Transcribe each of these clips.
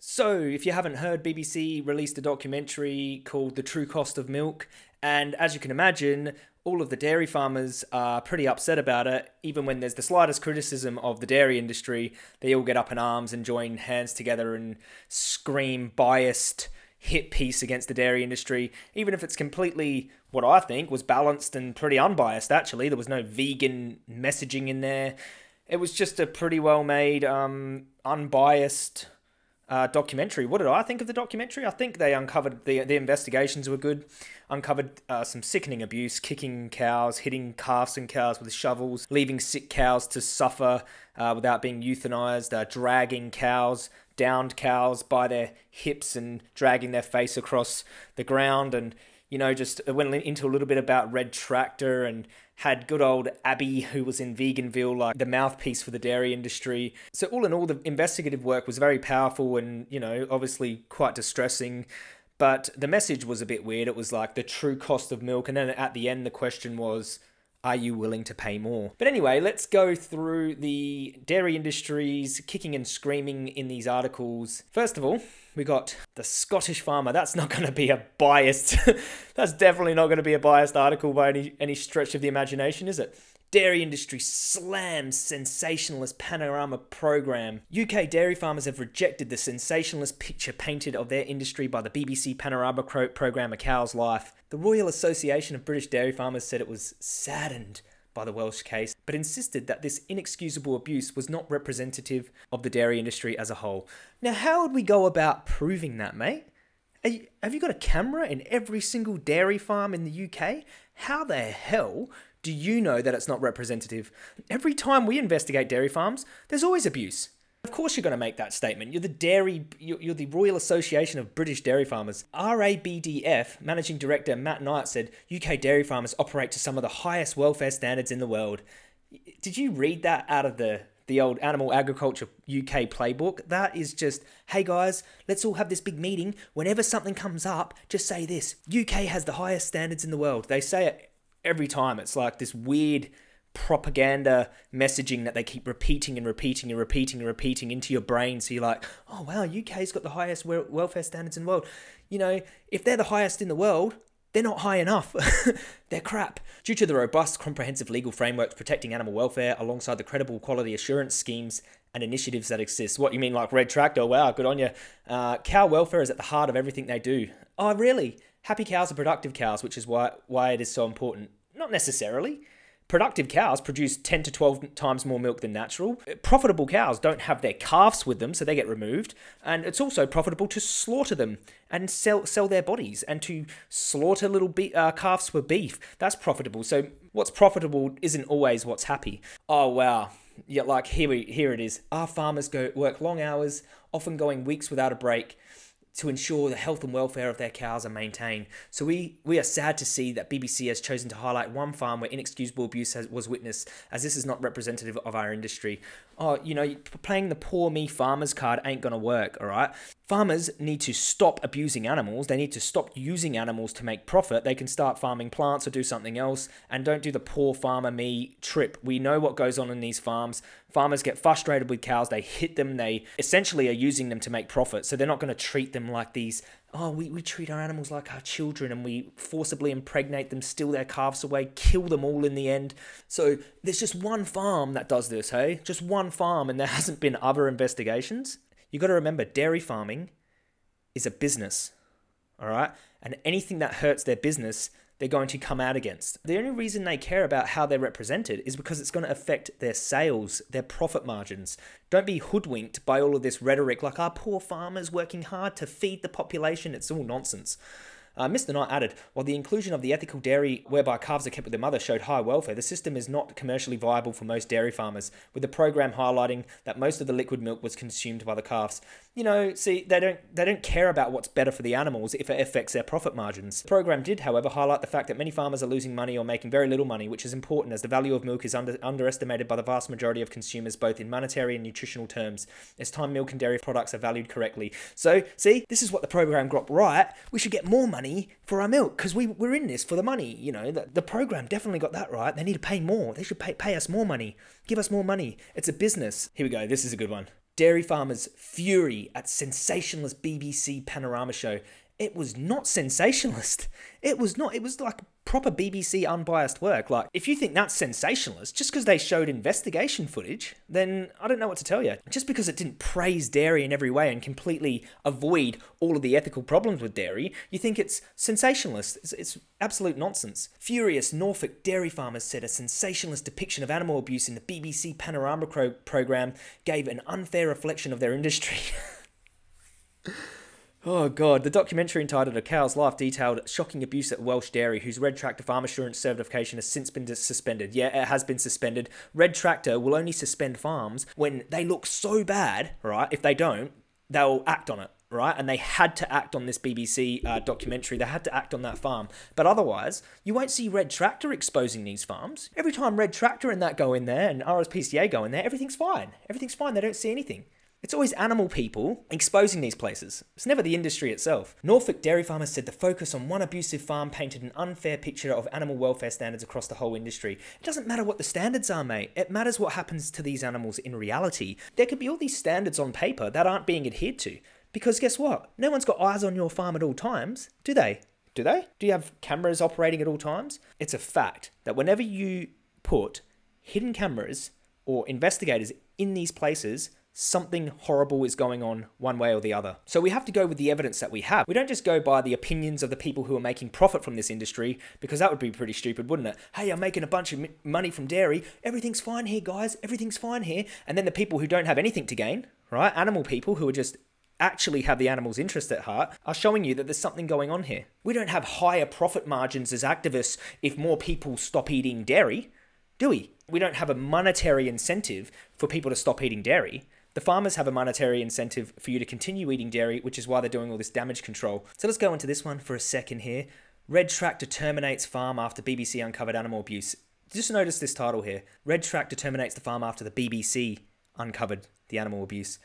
So, if you haven't heard, BBC released a documentary called The True Cost of Milk. And as you can imagine, all of the dairy farmers are pretty upset about it. Even when there's the slightest criticism of the dairy industry, they all get up in arms and join hands together and scream biased hit piece against the dairy industry, even if it's completely what I think was balanced and pretty unbiased, actually. There was no vegan messaging in there. It was just a pretty well made, um, unbiased uh, documentary. What did I think of the documentary? I think they uncovered the the investigations were good. Uncovered uh, some sickening abuse, kicking cows, hitting calves and cows with shovels, leaving sick cows to suffer uh, without being euthanized, uh, dragging cows, downed cows by their hips and dragging their face across the ground, and you know just went into a little bit about Red Tractor and had good old Abi, who was in Veganville, like the mouthpiece for the dairy industry. So, all in all, the investigative work was very powerful and, you know, obviously quite distressing. But the message was a bit weird. It was like the true cost of milk. And then at the end, the question was, are you willing to pay more? But anyway, let's go through the dairy industries kicking and screaming in these articles. First of all, we got the Scottish farmer. That's not going to be a biased, that's definitely not going to be a biased article by any, any stretch of the imagination, is it? Dairy industry slams sensationalist panorama program. UK dairy farmers have rejected the sensationalist picture painted of their industry by the BBC panorama program A Cow's Life. The Royal Association of British Dairy Farmers said it was saddened by the Welsh case, but insisted that this inexcusable abuse was not representative of the dairy industry as a whole. Now, how would we go about proving that, mate? You, have you got a camera in every single dairy farm in the UK? How the hell do you know that it's not representative? Every time we investigate dairy farms, there's always abuse. Of course, you're going to make that statement. You're the dairy, you're the Royal Association of British Dairy Farmers. RABDF Managing Director Matt Knight said UK dairy farmers operate to some of the highest welfare standards in the world. Did you read that out of the the old Animal Agriculture UK playbook? That is just, hey guys, let's all have this big meeting. Whenever something comes up, just say this: UK has the highest standards in the world. They say it every time. It's like this weird propaganda messaging that they keep repeating and repeating and repeating and repeating into your brain. So you're like, oh wow, UK's got the highest welfare standards in the world. You know, if they're the highest in the world, they're not high enough. they're crap. Due to the robust, comprehensive legal frameworks protecting animal welfare alongside the credible quality assurance schemes and initiatives that exist. What you mean, like Red Tractor? Wow, good on you. Uh, cow welfare is at the heart of everything they do. Oh, really? Happy cows are productive cows, which is why why it is so important. Not necessarily. Productive cows produce 10 to 12 times more milk than natural. Profitable cows don't have their calves with them, so they get removed. And it's also profitable to slaughter them and sell sell their bodies and to slaughter little be- uh, calves for beef. That's profitable. So what's profitable isn't always what's happy. Oh wow. Yeah, like here we, here it is. Our farmers go work long hours, often going weeks without a break to ensure the health and welfare of their cows are maintained. So we, we are sad to see that BBC has chosen to highlight one farm where inexcusable abuse has, was witnessed, as this is not representative of our industry. Oh, you know, playing the poor me farmers card ain't gonna work, all right? Farmers need to stop abusing animals. They need to stop using animals to make profit. They can start farming plants or do something else and don't do the poor farmer me trip. We know what goes on in these farms. Farmers get frustrated with cows. They hit them. They essentially are using them to make profit. So they're not going to treat them like these, oh, we, we treat our animals like our children and we forcibly impregnate them, steal their calves away, kill them all in the end. So there's just one farm that does this, hey? Just one farm, and there hasn't been other investigations you got to remember dairy farming is a business, all right? And anything that hurts their business, they're going to come out against. The only reason they care about how they're represented is because it's going to affect their sales, their profit margins. Don't be hoodwinked by all of this rhetoric like our poor farmers working hard to feed the population. It's all nonsense. Uh, Mr. Knight added, while the inclusion of the ethical dairy whereby calves are kept with their mother showed high welfare, the system is not commercially viable for most dairy farmers, with the program highlighting that most of the liquid milk was consumed by the calves. You know, see, they don't they don't care about what's better for the animals if it affects their profit margins. The program did, however, highlight the fact that many farmers are losing money or making very little money, which is important as the value of milk is under, underestimated by the vast majority of consumers, both in monetary and nutritional terms. It's time milk and dairy products are valued correctly. So, see, this is what the program got right. We should get more money money for our milk because we, we're in this for the money. You know, the, the program definitely got that right. They need to pay more. They should pay, pay us more money. Give us more money. It's a business. Here we go. This is a good one. Dairy farmers' fury at sensationalist BBC panorama show. It was not sensationalist. It was not. It was like proper BBC unbiased work. Like, if you think that's sensationalist, just because they showed investigation footage, then I don't know what to tell you. Just because it didn't praise dairy in every way and completely avoid all of the ethical problems with dairy, you think it's sensationalist. It's, it's absolute nonsense. Furious Norfolk dairy farmers said a sensationalist depiction of animal abuse in the BBC Panorama pro- program gave an unfair reflection of their industry. Oh god, the documentary entitled A Cow's Life detailed shocking abuse at Welsh Dairy, whose Red Tractor farm assurance certification has since been suspended. Yeah, it has been suspended. Red Tractor will only suspend farms when they look so bad, right? If they don't, they'll act on it, right? And they had to act on this BBC uh, documentary. They had to act on that farm. But otherwise, you won't see Red Tractor exposing these farms. Every time Red Tractor and that go in there and RSPCA go in there, everything's fine. Everything's fine. They don't see anything. It's always animal people exposing these places. It's never the industry itself. Norfolk dairy farmers said the focus on one abusive farm painted an unfair picture of animal welfare standards across the whole industry. It doesn't matter what the standards are, mate. It matters what happens to these animals in reality. There could be all these standards on paper that aren't being adhered to. Because guess what? No one's got eyes on your farm at all times, do they? Do they? Do you have cameras operating at all times? It's a fact that whenever you put hidden cameras or investigators in these places, something horrible is going on one way or the other. So we have to go with the evidence that we have. We don't just go by the opinions of the people who are making profit from this industry, because that would be pretty stupid, wouldn't it? Hey, I'm making a bunch of money from dairy. Everything's fine here, guys. Everything's fine here. And then the people who don't have anything to gain, right? Animal people who are just actually have the animal's interest at heart are showing you that there's something going on here. We don't have higher profit margins as activists if more people stop eating dairy, do we? We don't have a monetary incentive for people to stop eating dairy. The farmers have a monetary incentive for you to continue eating dairy, which is why they're doing all this damage control. So let's go into this one for a second here. Red Tractor terminates farm after BBC uncovered animal abuse. Just notice this title here. Red Tractor terminates the farm after the BBC uncovered the animal abuse.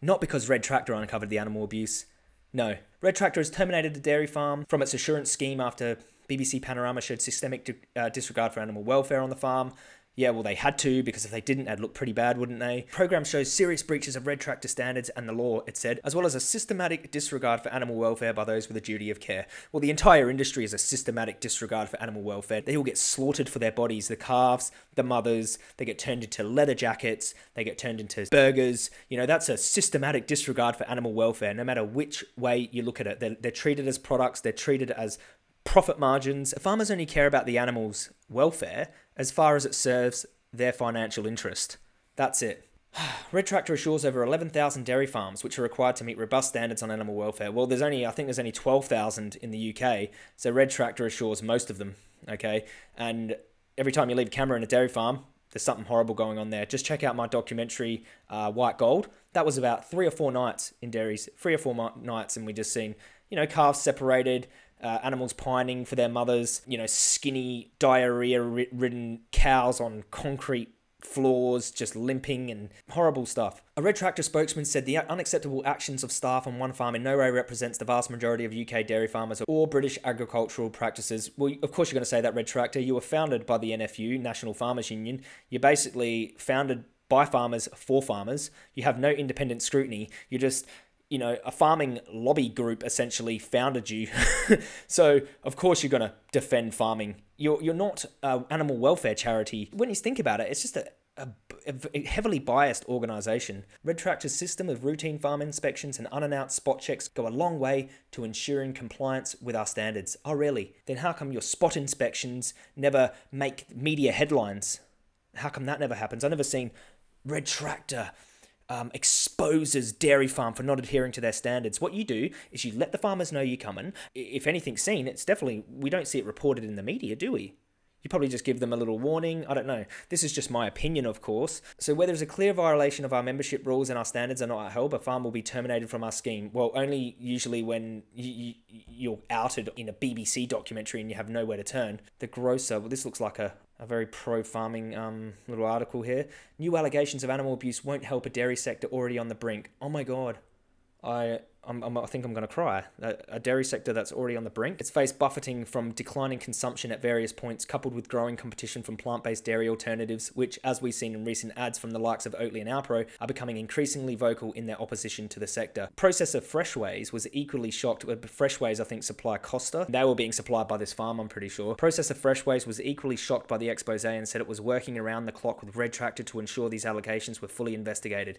Not because Red Tractor uncovered the animal abuse. No. Red Tractor has terminated the dairy farm from its assurance scheme after BBC Panorama showed systemic uh, disregard for animal welfare on the farm. Yeah, well, they had to because if they didn't, they'd look pretty bad, wouldn't they? Program shows serious breaches of red tractor standards and the law, it said, as well as a systematic disregard for animal welfare by those with a duty of care. Well, the entire industry is a systematic disregard for animal welfare. They all get slaughtered for their bodies. The calves, the mothers, they get turned into leather jackets, they get turned into burgers. You know, that's a systematic disregard for animal welfare, no matter which way you look at it. They're, they're treated as products, they're treated as profit margins. Farmers only care about the animal's welfare as far as it serves their financial interest. That's it. Red Tractor assures over 11,000 dairy farms, which are required to meet robust standards on animal welfare. Well, there's only, I think there's only 12,000 in the UK, so Red Tractor assures most of them, okay? And every time you leave camera in a dairy farm, there's something horrible going on there. Just check out my documentary, uh, White Gold. That was about three or four nights in dairies, three or four nights, and we just seen, you know, calves separated, uh, animals pining for their mothers, you know, skinny, diarrhea ridden cows on concrete floors, just limping and horrible stuff. A Red Tractor spokesman said the unacceptable actions of staff on one farm in no way represents the vast majority of UK dairy farmers or British agricultural practices. Well, of course, you're going to say that, Red Tractor. You were founded by the NFU, National Farmers Union. You're basically founded by farmers for farmers. You have no independent scrutiny. You're just you know, a farming lobby group essentially founded you. so, of course, you're going to defend farming. You're, you're not an animal welfare charity. When you think about it, it's just a, a, a heavily biased organization. Red Tractor's system of routine farm inspections and unannounced spot checks go a long way to ensuring compliance with our standards. Oh, really? Then how come your spot inspections never make media headlines? How come that never happens? I've never seen Red Tractor um, exposes Dairy Farm for not adhering to their standards. What you do is you let the farmers know you're coming. If anything's seen, it's definitely, we don't see it reported in the media, do we? You probably just give them a little warning. I don't know. This is just my opinion, of course. So, where there's a clear violation of our membership rules and our standards are not upheld, a farm will be terminated from our scheme. Well, only usually when you, you're outed in a BBC documentary and you have nowhere to turn. The grocer, well, this looks like a, a very pro farming um, little article here. New allegations of animal abuse won't help a dairy sector already on the brink. Oh my god. I I'm, I'm, i think I'm going to cry. A, a, dairy sector that's already on the brink. It's faced buffeting from declining consumption at various points, coupled with growing competition from plant based dairy alternatives, which, as we've seen in recent ads from the likes of Oatly and Alpro, are becoming increasingly vocal in their opposition to the sector. Processor Freshways was equally shocked. Uh, Freshways, I think, supply Costa. They were being supplied by this farm, I'm pretty sure. Processor Freshways was equally shocked by the expose and said it was working around the clock with Red Tractor to ensure these allegations were fully investigated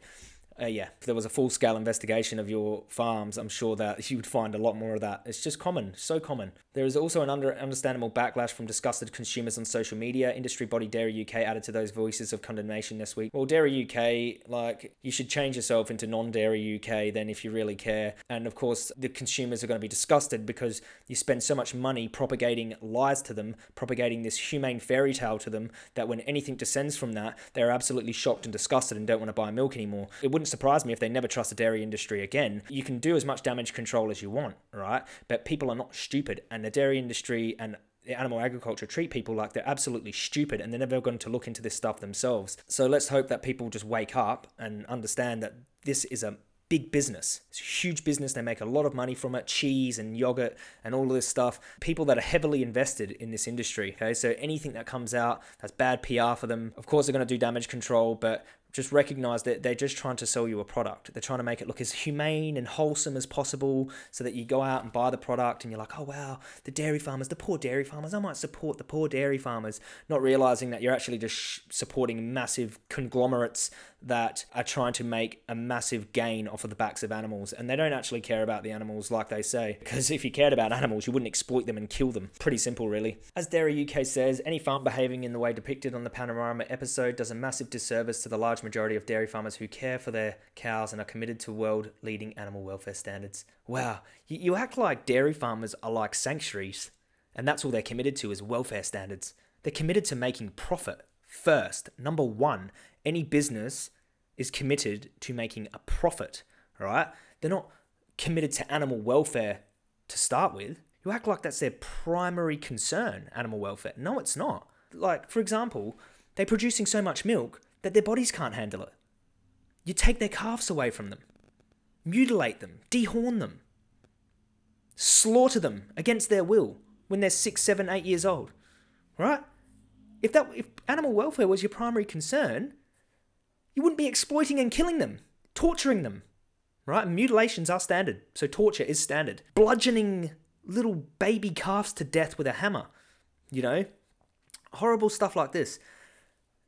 uh, yeah, if there was a full scale investigation of your farms, I'm sure that you would find a lot more of that. It's just common, so common. There is also an under, understandable backlash from disgusted consumers on social media. Industry body Dairy UK added to those voices of condemnation this week. Well, Dairy UK, like, you should change yourself into non Dairy UK then if you really care. And of course, the consumers are going to be disgusted because you spend so much money propagating lies to them, propagating this humane fairy tale to them, that when anything descends from that, they're absolutely shocked and disgusted and don't want to buy milk anymore. It wouldn't surprise me if they never trust the dairy industry again. You can do as much damage control as you want, right? But people are not stupid, and the dairy industry and the animal agriculture treat people like they're absolutely stupid and they're never going to look into this stuff themselves. So let's hope that people just wake up and understand that this is a big business. It's a huge business. They make a lot of money from it, cheese and yogurt and all of this stuff. People that are heavily invested in this industry. Okay, so anything that comes out that's bad PR for them, of course, they're going to do damage control, but just recognize that they're just trying to sell you a product. They're trying to make it look as humane and wholesome as possible so that you go out and buy the product and you're like, oh, wow, the dairy farmers, the poor dairy farmers, I might support the poor dairy farmers, not realizing that you're actually just supporting massive conglomerates that are trying to make a massive gain off of the backs of animals. And they don't actually care about the animals like they say. Because if you cared about animals, you wouldn't exploit them and kill them. Pretty simple, really. As Dairy UK says, any farm behaving in the way depicted on the Panorama episode does a massive disservice to the large majority of dairy farmers who care for their cows and are committed to world leading animal welfare standards. Wow, you act like dairy farmers are like sanctuaries, and that's all they're committed to is welfare standards. They're committed to making profit first. Number one, any business is committed to making a profit, right? They're not committed to animal welfare to start with. You act like that's their primary concern, animal welfare. No, it's not. Like, for example, they're producing so much milk that their bodies can't handle it. You take their calves away from them, mutilate them, dehorn them, slaughter them against their will when they're six, seven, eight years old, right? If that if animal welfare was your primary concern, you wouldn't be exploiting and killing them, torturing them, right? Mutilations are standard, so torture is standard. Bludgeoning little baby calves to death with a hammer, you know, horrible stuff like this.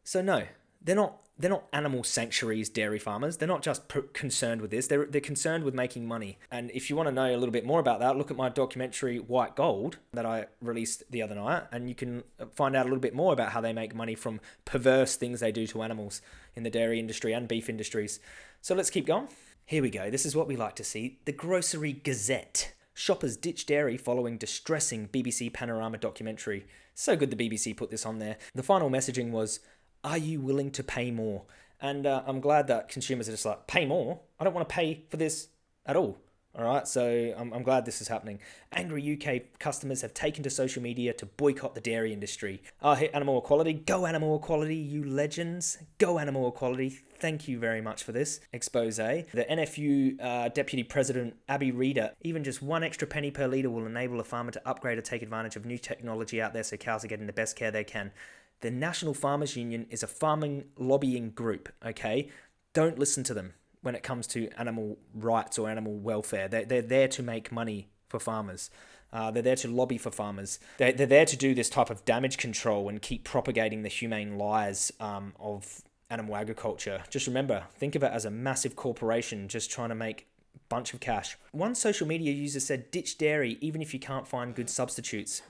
So no, they're not they're not animal sanctuaries dairy farmers. They're not just concerned with this. They're, they're concerned with making money. And if you want to know a little bit more about that look at my documentary white gold that i released the other night. And you can uh, find out a little bit more about how they make money from perverse things they do to animals in the dairy industry and beef industries. So let's keep going. Here we go. This is what we like to see. The grocery gazette. Shoppers ditch dairy following distressing bbc panorama documentary. So good the bbc put this on there. The final messaging was are you willing to pay more? And uh, I'm glad that consumers are just like, pay more? I don't want to pay for this at all. All right, so I'm, I'm glad this is happening. Angry UK customers have taken to social media to boycott the dairy industry. I hate animal equality. Go animal equality, you legends. Go animal equality. Thank you very much for this expose. The NFU uh, Deputy President Abi Reader, even just one extra penny per litre will enable a farmer to upgrade or take advantage of new technology out there so cows are getting the best care they can. The National Farmers Union is a farming lobbying group, okay? Don't listen to them when it comes to animal rights or animal welfare. They're, they're there to make money for farmers. Uh, they're there to lobby for farmers. They're, they're there to do this type of damage control and keep propagating the humane lies um, of animal agriculture. Just remember, think of it as a massive corporation just trying to make a bunch of cash. One social media user said, ditch dairy even if you can't find good substitutes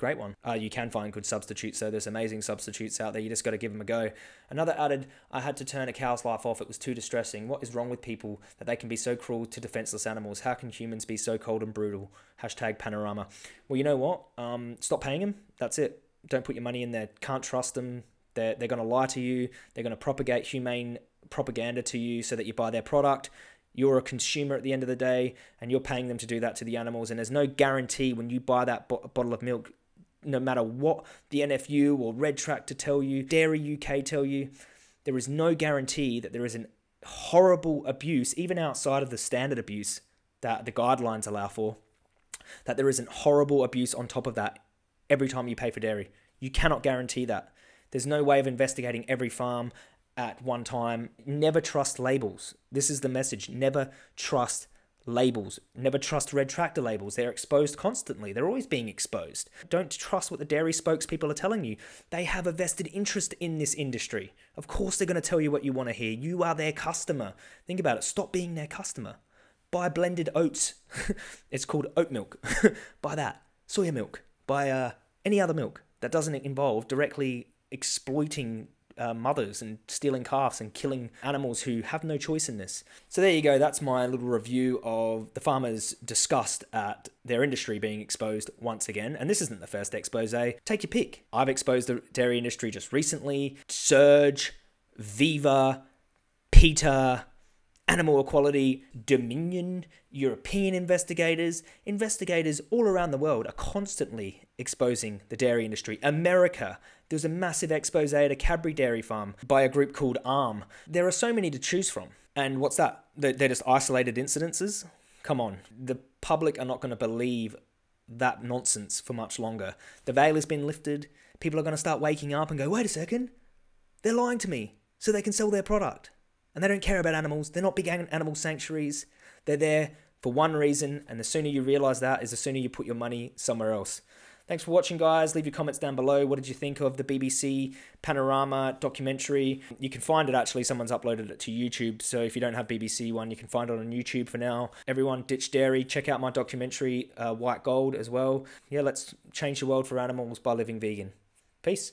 great one. Uh, you can find good substitutes, so there's amazing substitutes out there. You just got to give them a go. Another added, I had to turn a cow's life off. It was too distressing. What is wrong with people that they can be so cruel to defenseless animals? How can humans be so cold and brutal? Hashtag panorama. Well, you know what? Um, stop paying them. That's it. Don't put your money in there. Can't trust them. They're, they're going to lie to you. They're going to propagate humane propaganda to you so that you buy their product you're a consumer at the end of the day and you're paying them to do that to the animals and there's no guarantee when you buy that bo- bottle of milk no matter what the NFU or Red Tractor tell you, Dairy UK tell you, there is no guarantee that there is an horrible abuse, even outside of the standard abuse, that the guidelines allow for, that there isn't horrible abuse on top of that every time you pay for dairy. You cannot guarantee that. There's no way of investigating every farm at one time. Never trust labels. This is the message. Never trust labels. Never trust red tractor labels. They're exposed constantly. They're always being exposed. Don't trust what the dairy spokespeople are telling you. They have a vested interest in this industry. Of course, they're going to tell you what you want to hear. You are their customer. Think about it. Stop being their customer. Buy blended oats. it's called oat milk. Buy that. Soya milk. Buy uh, any other milk that doesn't involve directly exploiting uh, mothers and stealing calves and killing animals who have no choice in this. So there you go. That's my little review of the farmers' disgust at their industry being exposed once again. And this isn't the first expose. Take your pick. I've exposed the dairy industry just recently. Surge, Viva, PETA, Animal Equality, Dominion, European investigators, investigators all around the world are constantly exposing the dairy industry. America, there was a massive expose at a Cadbury dairy farm by a group called ARM. There are so many to choose from. And what's that? They're just isolated incidences? Come on. The public are not going to believe that nonsense for much longer. The veil has been lifted. People are going to start waking up and go, wait a second, they're lying to me so they can sell their product. And they don't care about animals. They're not big animal sanctuaries. They're there for one reason. And the sooner you realize that is the sooner you put your money somewhere else. Thanks for watching, guys. Leave your comments down below. What did you think of the BBC Panorama documentary? You can find it actually. Someone's uploaded it to YouTube. So if you don't have BBC one, you can find it on YouTube for now. Everyone, ditch dairy. Check out my documentary, uh, White Gold, as well. Yeah, let's change the world for animals by living vegan. Peace.